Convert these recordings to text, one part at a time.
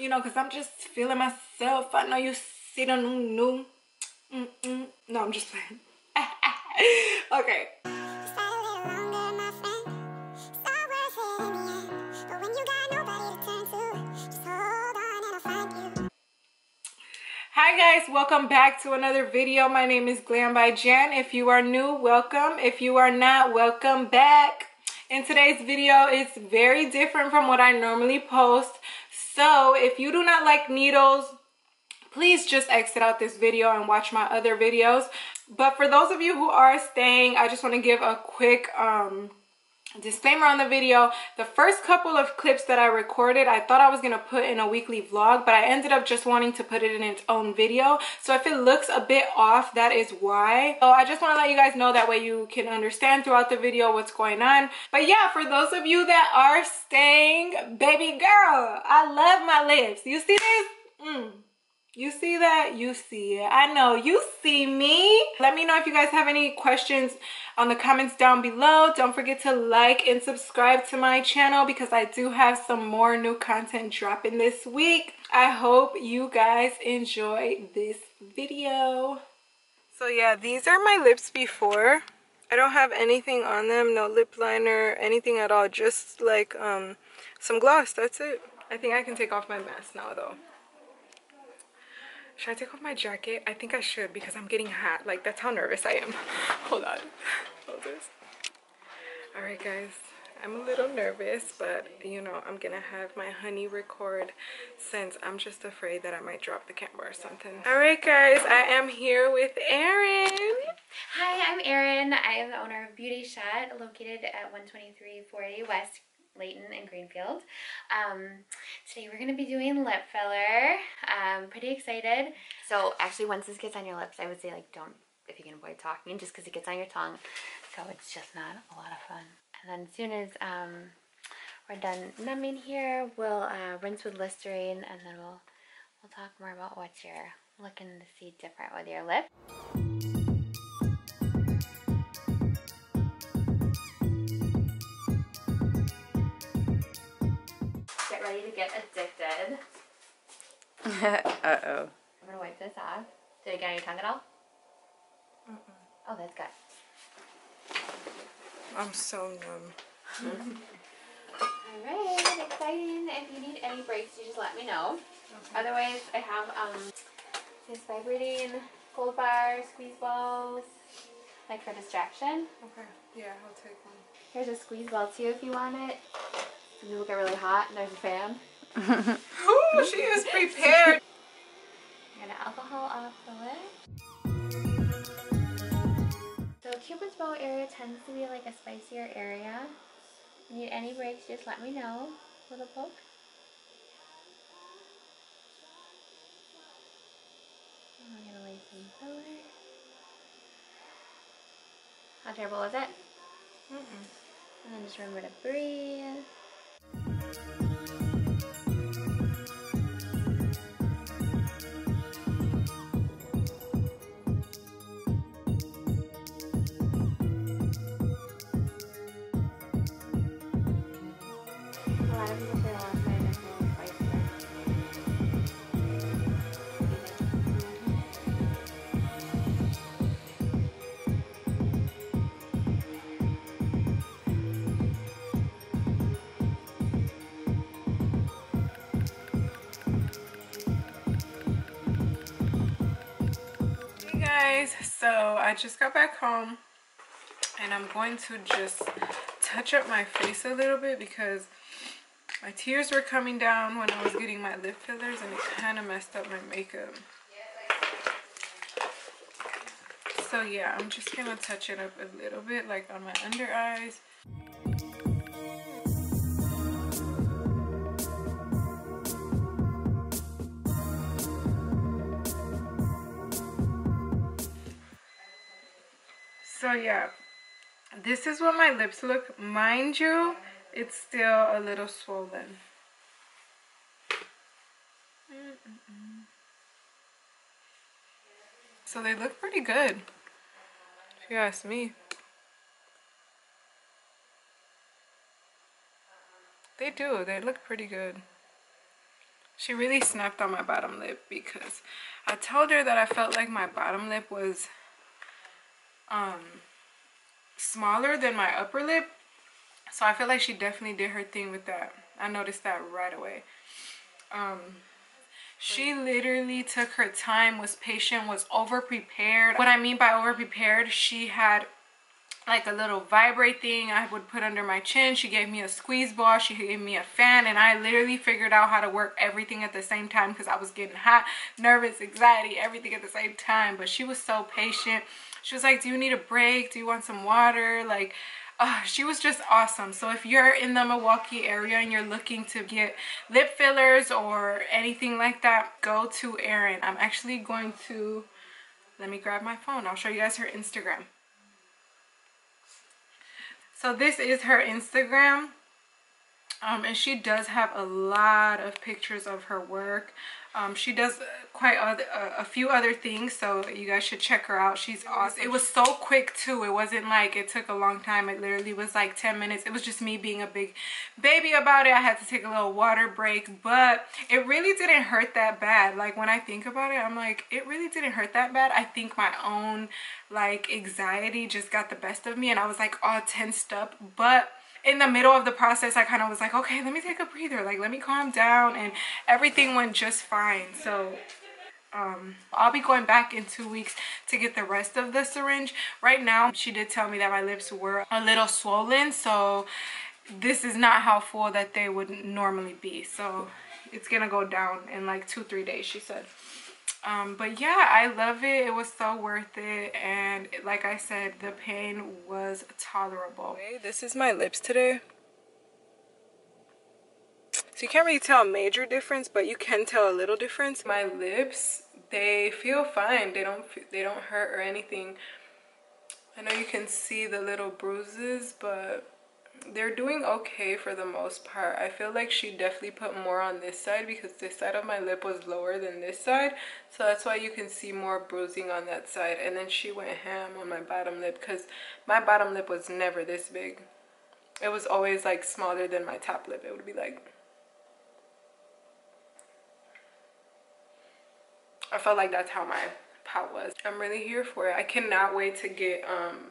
you know, because I'm just feeling myself. I know you see the new, new. No, I'm just playing. okay. Hi guys, welcome back to another video. My name is Glam by Jann. If you are new, welcome. If you are not, welcome back. In today's video, it's very different from what I normally post. So if you do not like needles, please just exit out this video and watch my other videos. But for those of you who are staying, I just want to give a quick um, disclaimer on the video the first couple of clips that i recorded i thought i was to put in a weekly vlog but i ended up just wanting to put it in its own video. So if it looks a bit off that is why. So i just want to let you guys know that way you can understand throughout the video what's going on. But yeah for those of you that are staying baby girl i love my lips. You see this? Mm. You see that? You see it. I know you see me. Let me know if you guys have any questions on the comments down below. Don't forget to like and subscribe to my channel because I do have some more new content dropping this week. I hope you guys enjoy this video. So yeah, these are my lips before. I don't have anything on them, no lip liner, anything at all. Just like um, some gloss, that's it. I think I can take off my mask now though. Should I take off my jacket? I think I should because I'm getting hot. Like, that's how nervous I am. Hold on. Hold this. Alright, guys. I'm a little nervous, but, you know, I'm gonna have my honey record since I'm just afraid that I might drop the camera or something. Alright, guys. I am here with Erin. Hi, I'm Erin. I am the owner of Beauty Shot, located at 12340 West Layton and Greenfield. Um, today we're going to be doing lip filler. I'm pretty excited. So actually once this gets on your lips, I would say like don't, if you can avoid talking just because it gets on your tongue. So it's just not a lot of fun. And then as soon as um, we're done numbing here, we'll uh, rinse with Listerine and then we'll, we'll talk more about what you're looking to see different with your lip. Get addicted. Uh-oh. I'm gonna wipe this off. Did it get on your tongue at all? Mm -mm. Oh, that's good. I'm so numb. Alright, exciting. If you need any breaks, you just let me know. Okay. Otherwise, I have um, this vibrating gold bar, squeeze balls, like for distraction. Okay, yeah, I'll take one. Here's a squeeze ball too if you want it. You will get really hot and there's a fan. Ooh, she is prepared. I'm gonna alcohol off the lid. So Cupid's bow area tends to be like a spicier area. Need any breaks, just let me know a poke. I'm gonna lay some filler. How terrible is it? Mm -mm. And then just remember to breathe. Guys. So i just got back home and i'm going to just touch up my face a little bit because my tears were coming down when i was getting my lip fillers and it kind of messed up my makeup. So yeah i'm just gonna touch it up a little bit like on my under eyes so yeah. This is what my lips look. Mind you it's still a little swollen. So they look pretty good if you ask me. They do. They look pretty good. She really snapped on my bottom lip because I told her that I felt like my bottom lip was um smaller than my upper lip so I feel like she definitely did her thing with that I noticed that right away um she literally took her time was patient was over prepared what I mean by over prepared she had like a little vibrate thing I would put under my chin. She gave me a squeeze ball. She gave me a fan and I literally figured out how to work everything at the same time because I was getting hot, nervous, anxiety, everything at the same time. But she was so patient. She was like, do you need a break? Do you want some water? Like, uh, she was just awesome. So if you're in the Milwaukee area and you're looking to get lip fillers or anything like that, go to Erin. I'm actually going to, let me grab my phone. I'll show you guys her Instagram. So this is her Instagram. Um, and she does have a lot of pictures of her work. Um, she does quite other, uh, a few other things, so you guys should check her out. She's awesome. It was so quick too. It wasn't like it took a long time. It literally was like 10 minutes. It was just me being a big baby about it. I had to take a little water break, but it really didn't hurt that bad. Like when I think about it, I'm like, it really didn't hurt that bad. I think my own like anxiety just got the best of me and I was like all tensed up, but in the middle of the process i kind of was like okay let me take a breather like let me calm down and everything went just fine so um, I'll be going back in two weeks to get the rest of the syringe. Right now, she did tell me that my lips were a little swollen, so this is not how full that they would normally be. So it's gonna go down in like two, three days, she said um but yeah i love it. It was so worth it. And like i said the pain was tolerable. Okay, this is my lips today. So you can't really tell a major difference but you can tell a little difference. My lips they feel fine. They don't they don't hurt or anything. I know you can see the little bruises but they're doing okay for the most part. I feel like she definitely put more on this side because this side of my lip was lower than this side. So that's why you can see more bruising on that side. And then she went ham on my bottom lip because my bottom lip was never this big. It was always like smaller than my top lip. It would be like i felt like that's how my pout was. I'm really here for it. I cannot wait to get um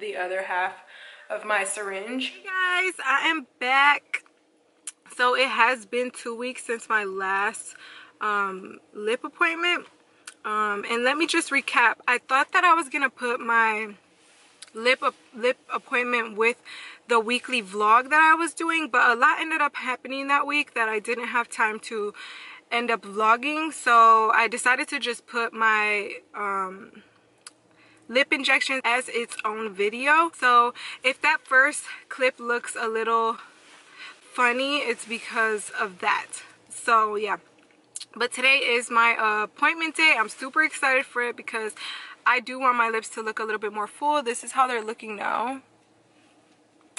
the other half of my syringe. Hey guys, I am back. So it has been two weeks since my last um, lip appointment. Um, and let me just recap. I thought that I was going to put my lip lip appointment with the weekly vlog that I was doing. But a lot ended up happening that week that I didn't have time to end up vlogging. So I decided to just put my... Um, lip injection as its own video. So if that first clip looks a little funny, it's because of that. So yeah. But today is my appointment day. I'm super excited for it because I do want my lips to look a little bit more full. This is how they're looking now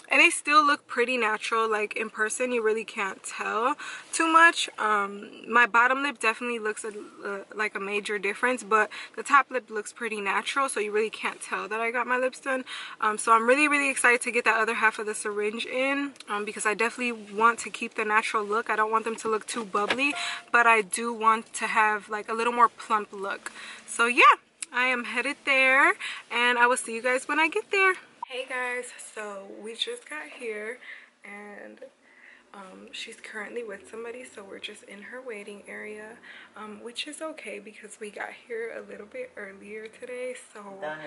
and they still look pretty natural like in person you really can't tell too much. Um, my bottom lip definitely looks a, uh, like a major difference but the top lip looks pretty natural so you really can't tell that I got my lips done. Um, so I'm really really excited to get that other half of the syringe in um, because I definitely want to keep the natural look. I don't want them to look too bubbly but I do want to have like a little more plump look. So yeah I am headed there and I will see you guys when I get there hey guys so we just got here and um, she's currently with somebody so we're just in her waiting area um, which is okay because we got here a little bit earlier today so don't lie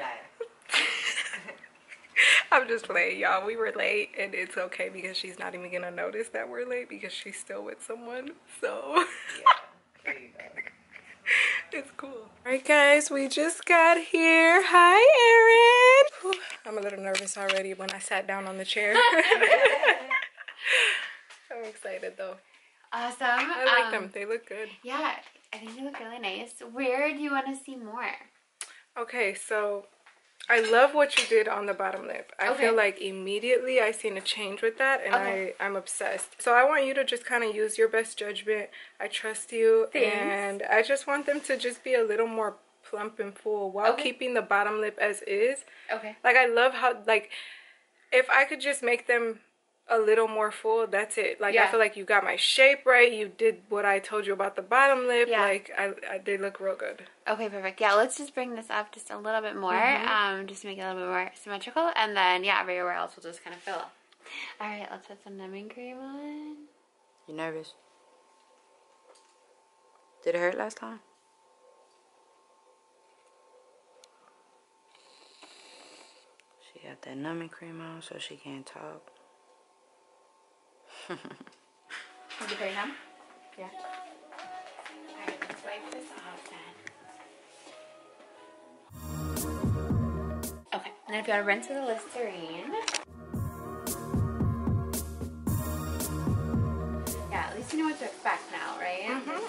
I'm just playing y'all we were late and it's okay because she's not even gonna notice that we're late because she's still with someone so yeah, it's cool. All right, guys, we just got here. Hi, Erin. I'm a little nervous already when I sat down on the chair. I'm excited though. Awesome. I like um, them. They look good. Yeah, I think they look really nice. Where do you want to see more? Okay, so I love what you did on the bottom lip. I okay. feel like immediately I seen a change with that and okay. I, I'm obsessed. So I want you to just kind of use your best judgment. I trust you Thanks. and I just want them to just be a little more plump and full while okay. keeping the bottom lip as is. Okay. Like I love how like if I could just make them a little more full, that's it. Like Yeah. I feel like you got my shape right. You did what I told you about the bottom lip. Yeah. Like I, I they look real good. Okay, perfect. Yeah, let's just bring this up just a little bit more, um, just to make it a little bit more symmetrical, and then yeah, everywhere else will just kind of fill up. All right, let's put some numbing cream on. You nervous? Did it hurt last time? She got that numbing cream on so she can't talk. Is it very numb? Yeah. All right, let's wipe this off then. Okay, and then if you want to rinse with a Listerine. Yeah, at least you know what to expect now, right? Mm-hmm. Right,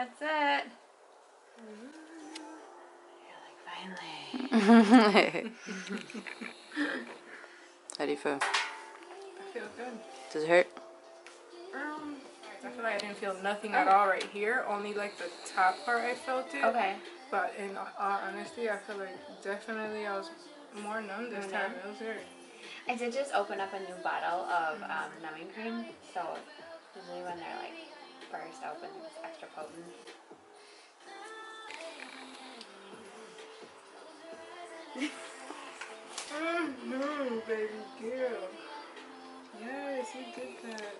that's it. You're like, finally. How do you feel? I feel good. Does it hurt? Um, I feel like I didn't feel nothing at all right here. Only like the top part I felt it. Okay. But in all honesty, I feel like definitely I was more numb this time. It was good. I did just open up a new bottle of um, numbing cream, so usually when they're like burst open, it's extra potent. Mm-hmm, baby girl. Yes, you did that.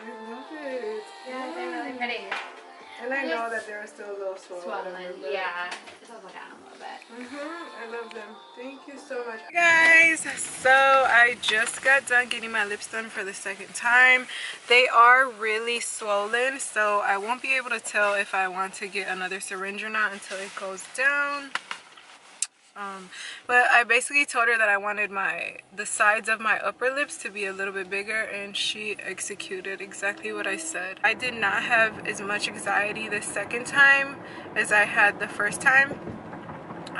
I love it. Yeah, they're really pretty. And I know that they're still a little swollen. Swollen, yeah. It'll go down bit. Mm-hmm. I love them. Thank you so much. Guys, so I just got done getting my lips done for the second time. They are really swollen, so I won't be able to tell if I want to get another syringe or not until it goes down. Um, but I basically told her that I wanted my the sides of my upper lips to be a little bit bigger and she executed exactly what I said. I did not have as much anxiety the second time as I had the first time.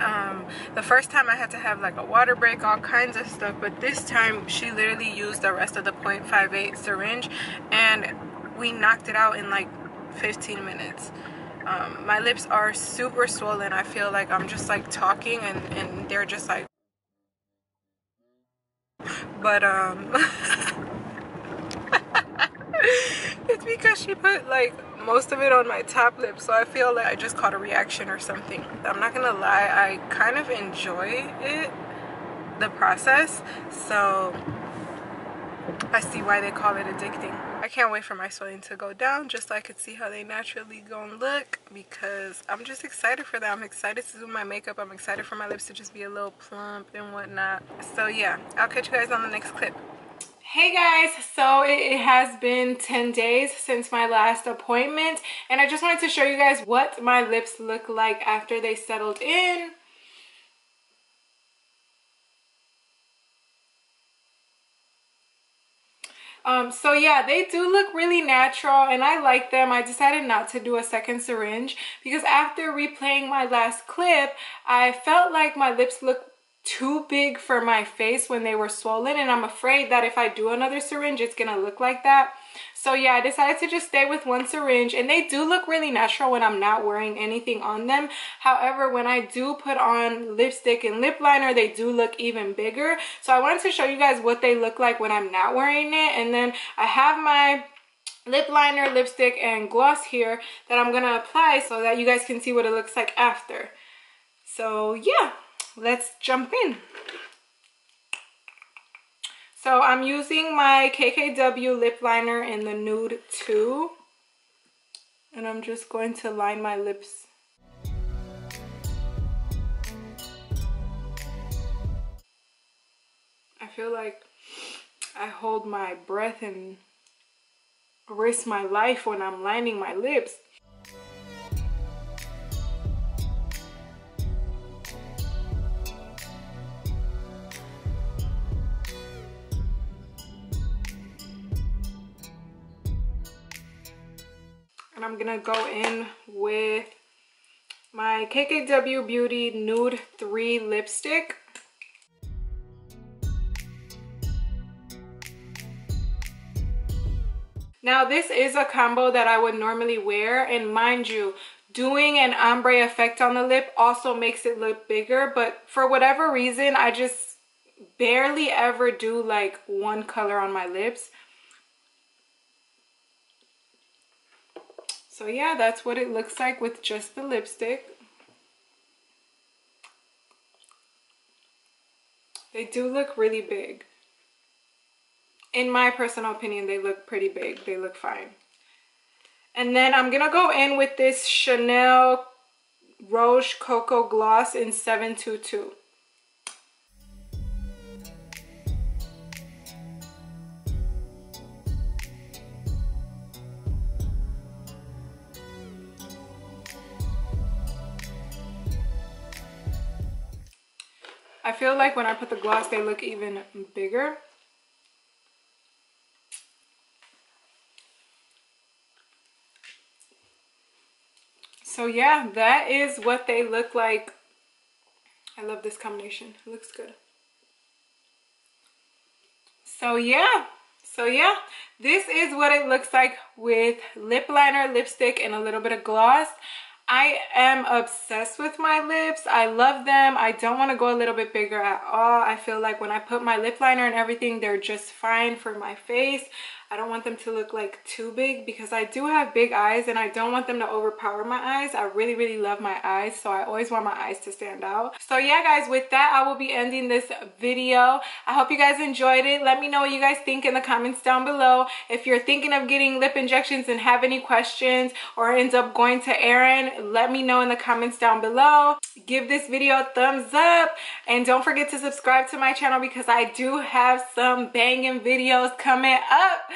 Um, the first time I had to have like a water break, all kinds of stuff, but this time she literally used the rest of the 0.58 syringe and we knocked it out in like 15 minutes. Um, my lips are super swollen. I feel like I'm just like talking and, and they're just like. But, um. it's because she put like most of it on my top lip, so I feel like I just caught a reaction or something. I'm not gonna lie, I kind of enjoy it, the process, so I see why they call it addicting. I can't wait for my swelling to go down just so I could see how they naturally gonna look because I'm just excited for that. I'm excited to do my makeup. I'm excited for my lips to just be a little plump and whatnot. So yeah, I'll catch you guys on the next clip. Hey guys, so it, has been 10 days since my last appointment and I just wanted to show you guys what my lips look like after they settled in. Um, so yeah, they do look really natural and I like them. I decided not to do a second syringe because after replaying my last clip, I felt like my lips looked too big for my face when they were swollen and I'm afraid that if I do another syringe, it's gonna look like that. So yeah, I decided to just stay with one syringe and they do look really natural when I'm not wearing anything on them. However, when I do put on lipstick and lip liner, they do look even bigger. So I wanted to show you guys what they look like when I'm not wearing it. And then I have my lip liner, lipstick, and gloss here that I'm gonna apply so that you guys can see what it looks like after. So yeah, let's jump in. So I'm using my KKW lip liner in the nude 2. And I'm just going to line my lips. I feel like I hold my breath and risk my life when I'm lining my lips. I'm gonna go in with my KKW Beauty Nude 3 lipstick. Now this is a combo that I would normally wear and mind you, doing an ombre effect on the lip also makes it look bigger but for whatever reason I just barely ever do like one color on my lips. So yeah, that's what it looks like with just the lipstick. They do look really big in my personal opinion, they look pretty big. They look fine. And then I'm going to go in with this Chanel Rouge Coco Gloss in 722. I feel like when I put the gloss, they look even bigger. so yeah that is what they look like. I love this combination. It looks good. So yeah. So yeah. This is what it looks like with lip liner lipstick and a little bit of gloss I am obsessed with my lips. I love them. I don't want to go a little bit bigger at all. I feel like when I put my lip liner and everything, they're just fine for my face. I don't want them to look like too big because I do have big eyes and I don't want them to overpower my eyes. I really, really love my eyes. So I always want my eyes to stand out. So yeah, guys, with that, I will be ending this video. I hope you guys enjoyed it. Let me know what you guys think in the comments down below. If you're thinking of getting lip injections and have any questions or ends up going to Erin, let me know in the comments down below. Give this video a thumbs up and don't forget to subscribe to my channel because I do have some banging videos coming up.